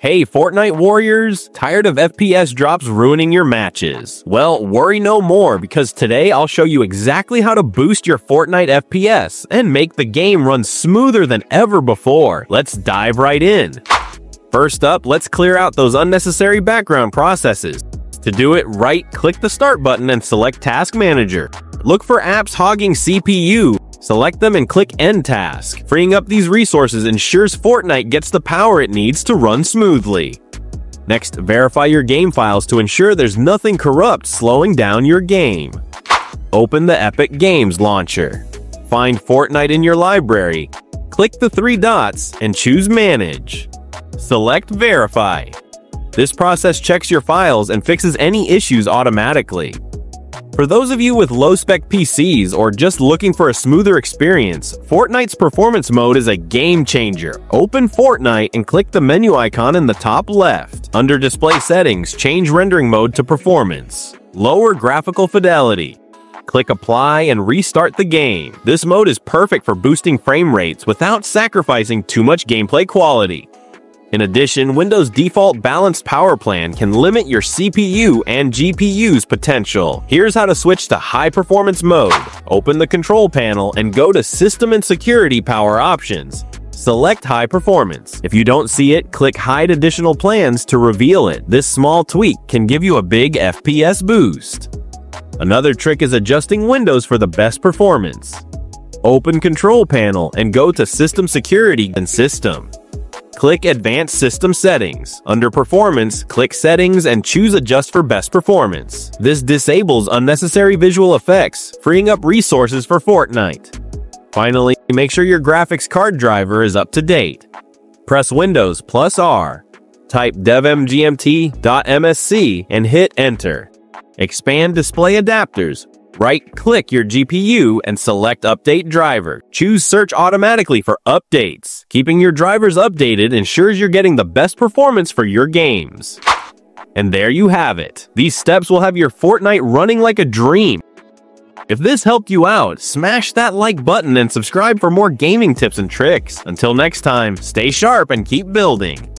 Hey Fortnite Warriors, tired of FPS drops ruining your matches? Well, worry no more because today I'll show you exactly how to boost your Fortnite FPS and make the game run smoother than ever before. Let's dive right in. First up, let's clear out those unnecessary background processes. To do it, right-click the Start button and select Task Manager. Look for apps hogging CPU Select them and click End Task. Freeing up these resources ensures Fortnite gets the power it needs to run smoothly. Next, verify your game files to ensure there's nothing corrupt slowing down your game. Open the Epic Games launcher. Find Fortnite in your library. Click the three dots and choose Manage. Select Verify. This process checks your files and fixes any issues automatically. For those of you with low-spec PCs or just looking for a smoother experience, Fortnite's performance mode is a game changer. Open Fortnite and click the menu icon in the top left. Under Display Settings, change rendering mode to Performance. Lower graphical fidelity. Click Apply and restart the game. This mode is perfect for boosting frame rates without sacrificing too much gameplay quality. In addition, Windows default balanced power plan can limit your CPU and GPU's potential. Here's how to switch to high performance mode. Open the control panel and go to System and Security Power Options. Select High Performance. If you don't see it, click Hide Additional Plans to reveal it. This small tweak can give you a big FPS boost. Another trick is adjusting Windows for the best performance. Open Control Panel and go to System Security and System. Click Advanced System Settings. Under Performance, click Settings and choose Adjust for Best Performance. This disables unnecessary visual effects, freeing up resources for Fortnite. Finally, make sure your graphics card driver is up to date. Press Windows plus R. Type devmgmt.msc and hit Enter. Expand display adapters, Right-click your GPU and select Update Driver. Choose Search automatically for updates. Keeping your drivers updated ensures you're getting the best performance for your games. And there you have it. These steps will have your Fortnite running like a dream. If this helped you out, smash that like button and subscribe for more gaming tips and tricks. Until next time, stay sharp and keep building.